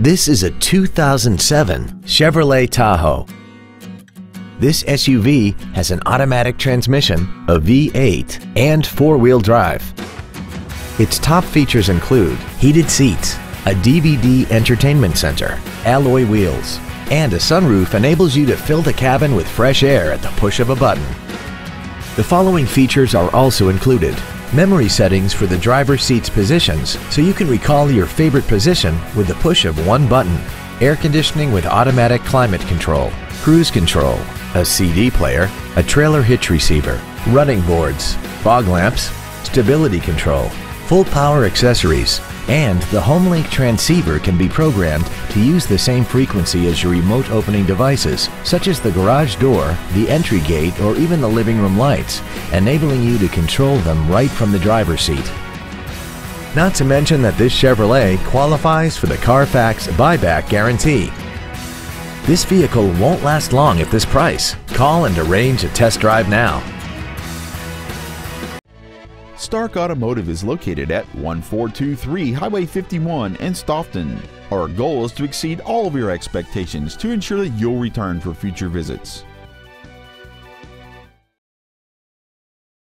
This is a 2007 Chevrolet Tahoe. This SUV has an automatic transmission, a V8, and four-wheel drive. Its top features include heated seats, a DVD entertainment center, alloy wheels, and a sunroof enables you to fill the cabin with fresh air at the push of a button. The following features are also included. Memory settings for the driver's seat's positions so you can recall your favorite position with the push of one button. Air conditioning with automatic climate control, cruise control, a CD player, a trailer hitch receiver, running boards, fog lamps, stability control, full power accessories, and the HomeLink transceiver can be programmed to use the same frequency as your remote opening devices, such as the garage door, the entry gate, or even the living room lights, enabling you to control them right from the driver's seat. Not to mention that this Chevrolet qualifies for the Carfax buyback guarantee. This vehicle won't last long at this price. Call and arrange a test drive now. Stark Automotive is located at 1423 Highway 51 in Stoughton. Our goal is to exceed all of your expectations to ensure that you'll return for future visits.